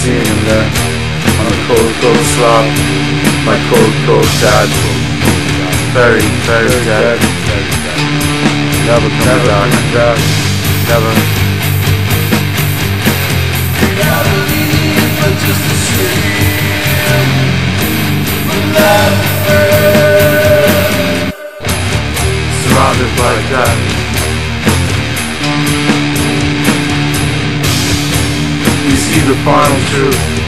seeing him there on a cold, cold slab. My cold, cold dad. Very, very dead. Never come back. Never. Surrounded by death. The final truth.